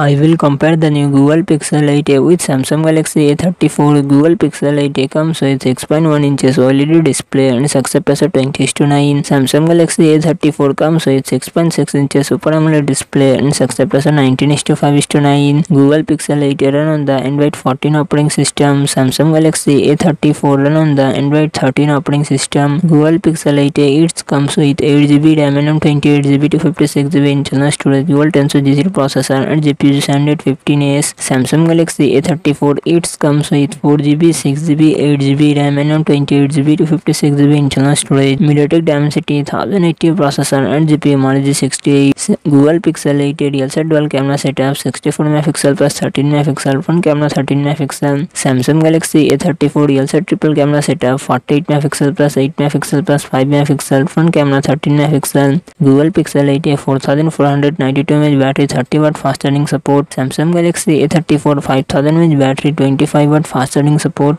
I will compare the new Google Pixel 8a with Samsung Galaxy A34. Google Pixel 8a comes with 6.1 inches OLED display and success pressure 20 to 9. Samsung Galaxy A34 comes with 6.6 inches Super AMOLED display and success pressure 19 to 5 to 9. Google Pixel 8a run on the Android 14 operating system. Samsung Galaxy A34 run on the Android 13 operating system. Google Pixel 8a it comes with 8GB RAM and 28GB to 56GB internal storage. Dual Tensor g processor and GPU 615S Samsung Galaxy A34. It comes with 4GB, 6GB, 8GB RAM and 128GB to 56GB internal storage. MediaTek Dimensity 1080 processor and GPU Mali G68. Google Pixel 8 real set dual camera setup, 64MP plus 13MP front camera, 13MP. Samsung Galaxy A34 real set triple camera setup, 48MP plus 8MP plus 5MP front camera, 13MP. Google Pixel 8 a 4492mAh battery, 30W fast charging support Samsung Galaxy A34 5000 mAh battery 25 watt fast charging support